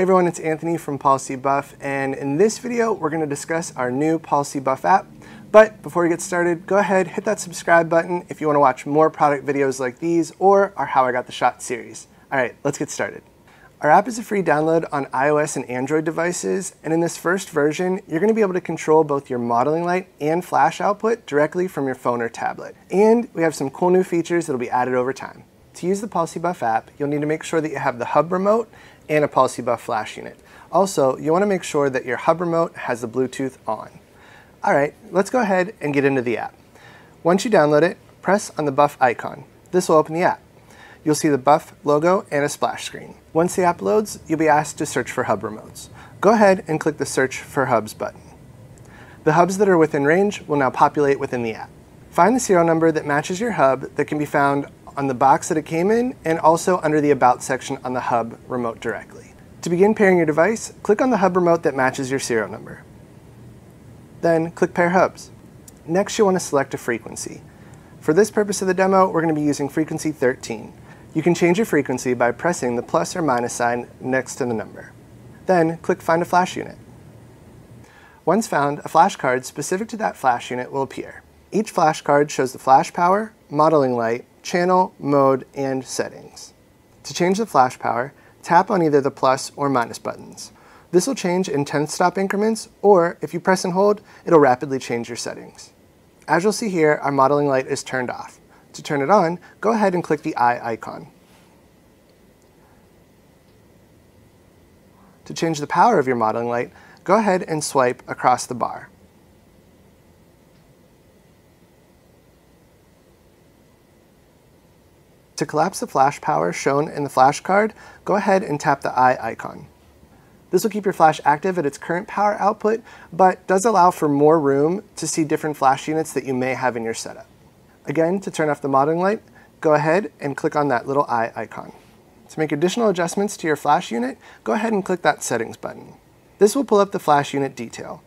Hey everyone, it's Anthony from Paul C. Buff, and in this video, we're going to discuss our new Paul C. Buff app. But before we get started, go ahead, hit that subscribe button if you want to watch more product videos like these or our How I Got the Shot series. All right, let's get started. Our app is a free download on iOS and Android devices, and in this first version, you're going to be able to control both your modeling light and flash output directly from your phone or tablet. And we have some cool new features that'll be added over time. To use the Paul C. Buff app, you'll need to make sure that you have the hub remote and a Paul C. Buff flash unit. Also, you want to make sure that your hub remote has the Bluetooth on. All right, let's go ahead and get into the app. Once you download it, press on the Buff icon. This will open the app. You'll see the Buff logo and a splash screen. Once the app loads, you'll be asked to search for hub remotes. Go ahead and click the Search for Hubs button. The hubs that are within range will now populate within the app. Find the serial number that matches your hub that can be found on the box that it came in and also under the About section on the hub remote directly. To begin pairing your device, click on the hub remote that matches your serial number. Then click Pair Hubs. Next, you'll want to select a frequency. For this purpose of the demo, we're going to be using frequency 13. You can change your frequency by pressing the plus or minus sign next to the number. Then click Find a Flash Unit. Once found, a flashcard specific to that flash unit will appear. Each flashcard shows the flash power, modeling light, channel, mode, and settings. To change the flash power, tap on either the plus or minus buttons. This will change in 10th stop increments, or if you press and hold, it'll rapidly change your settings. As you'll see here, our modeling light is turned off. To turn it on, go ahead and click the eye icon. To change the power of your modeling light, go ahead and swipe across the bar. To collapse the flash power shown in the flash card, go ahead and tap the eye icon. This will keep your flash active at its current power output, but does allow for more room to see different flash units that you may have in your setup. Again, to turn off the modeling light, go ahead and click on that little eye icon. To make additional adjustments to your flash unit, go ahead and click that settings button. This will pull up the flash unit detail.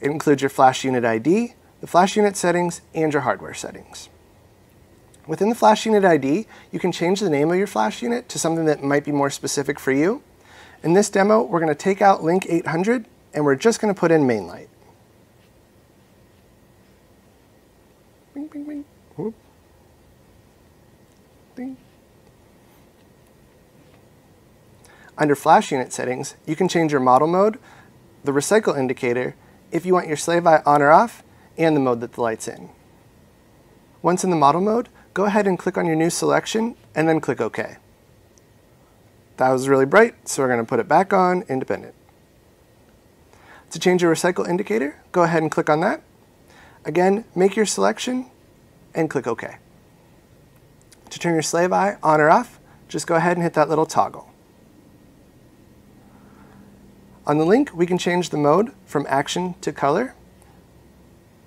It includes your flash unit ID, the flash unit settings, and your hardware settings. Within the Flash Unit ID, you can change the name of your Flash unit to something that might be more specific for you. In this demo, we're going to take out Link 800 and we're just going to put in Mainlight. Bing, bing, bing. Whoop. Under Flash Unit settings, you can change your model mode, the recycle indicator, if you want your slave eye on or off, and the mode that the light's in. Once in the model mode, go ahead and click on your new selection and then click OK. That was really bright, so we're going to put it back on independent. To change your recycle indicator, go ahead and click on that. Again, make your selection and click OK. To turn your slave eye on or off, just go ahead and hit that little toggle. On the link, we can change the mode from action to color.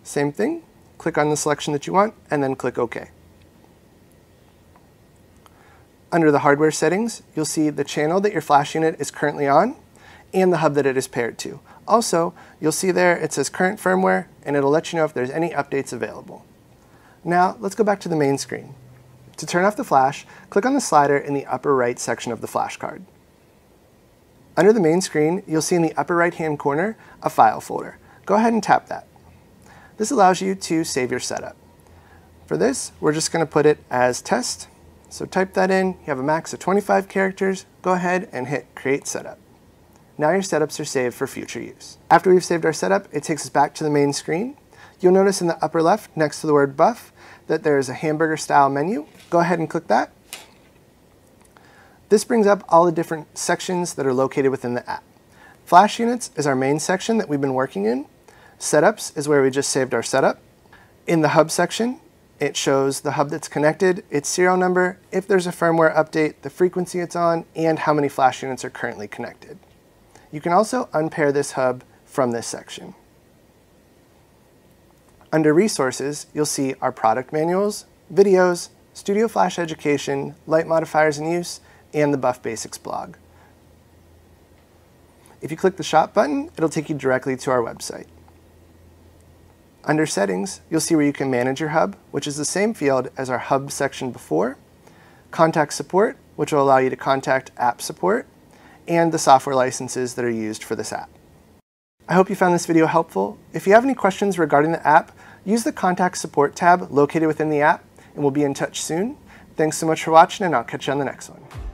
Same thing, click on the selection that you want, and then click OK. Under the hardware settings, you'll see the channel that your flash unit is currently on and the hub that it is paired to. Also, you'll see there it says current firmware and it'll let you know if there's any updates available. Now, let's go back to the main screen. To turn off the flash, click on the slider in the upper right section of the flash card. Under the main screen, you'll see in the upper right hand corner a file folder. Go ahead and tap that. This allows you to save your setup. For this, we're just going to put it as test so type that in, you have a max of 25 characters, go ahead and hit Create Setup. Now your setups are saved for future use. After we've saved our setup, it takes us back to the main screen. You'll notice in the upper left, next to the word buff, that there is a hamburger style menu. Go ahead and click that. This brings up all the different sections that are located within the app. Flash Units is our main section that we've been working in. Setups is where we just saved our setup. In the Hub section, it shows the hub that's connected, its serial number, if there's a firmware update, the frequency it's on, and how many flash units are currently connected. You can also unpair this hub from this section. Under Resources, you'll see our product manuals, videos, Studio Flash Education, light modifiers in use, and the Buff Basics blog. If you click the Shop button, it'll take you directly to our website. Under Settings, you'll see where you can manage your hub, which is the same field as our Hub section before, Contact Support, which will allow you to contact app support, and the software licenses that are used for this app. I hope you found this video helpful. If you have any questions regarding the app, use the Contact Support tab located within the app, and we'll be in touch soon. Thanks so much for watching, and I'll catch you on the next one.